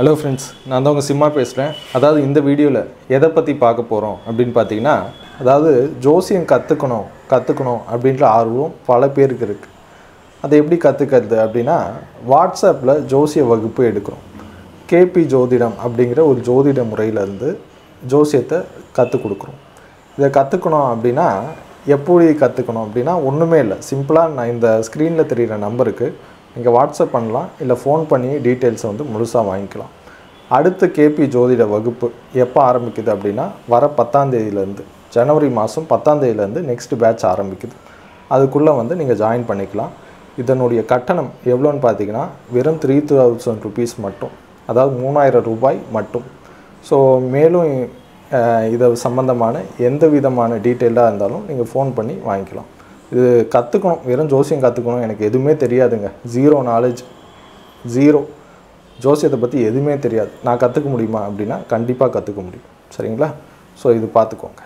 Hello friends நான் தான் உங்கள் சிம்மா பேசுகிறேன் அதாவது இந்த வீடியோவில் எதை பற்றி பார்க்க போகிறோம் அப்படின்னு பார்த்தீங்கன்னா அதாவது ஜோசியம் கற்றுக்கணும் கற்றுக்கணும் அப்படின்ற ஆர்வம் பல பேருக்கு இருக்குது அதை எப்படி கற்றுக்கிறது அப்படின்னா வாட்ஸ்அப்பில் ஜோசிய வகுப்பு எடுக்கிறோம். கேபி ஜோதிடம் அப்படிங்கிற ஒரு ஜோதிட முறையிலேருந்து ஜோசியத்தை கற்றுக் கொடுக்குறோம். இதை கற்றுக்கணும் அப்படின்னா எப்படி கற்றுக்கணும் அப்படின்னா ஒன்றுமே இல்லை. சிம்பிளாக நான் இந்த ஸ்க்ரீனில் தெரிகிற நம்பருக்கு நீங்கள் வாட்ஸ்அப் பண்ணலாம் இல்லை ஃபோன் பண்ணி டீட்டெயில்ஸை வந்து முழுசாக வாங்கிக்கலாம். அடுத்த கேபி ஜோதிட வகுப்பு எப்போ ஆரம்பிக்குது அப்படின்னா வர பத்தாந்தேதியிலேருந்து ஜனவரி மாதம் பத்தாந்தேதியிலேருந்து நெக்ஸ்ட் பேட்ச் ஆரம்பிக்குது. அதுக்குள்ளே வந்து நீங்கள் ஜாயின் பண்ணிக்கலாம். இதனுடைய கட்டணம் எவ்வளோன்னு பார்த்தீங்கன்னா வெறும் த்ரீ தௌசண்ட் ருபீஸ் மட்டும் அதாவது மூணாயிரம் ரூபாய் மட்டும். ஸோ மேலும் இதை இது சம்மந்தமான எந்த விதமான டீட்டெயிலாக இருந்தாலும் நீங்கள் ஃபோன் பண்ணி வாங்கிக்கலாம். இது கற்றுக்கணும் வெறும் ஜோசியம் கற்றுக்கணும் எனக்கு எதுவுமே தெரியாதுங்க. ஜீரோ நாலேஜ் ஜீரோ ஜோசியத்தை பற்றி எதுவுமே தெரியாது. நான் கற்றுக்க முடியுமா அப்படின்னா கண்டிப்பாக கற்றுக்க முடியும். சரிங்களா? ஸோ இது பார்த்துக்கோங்க.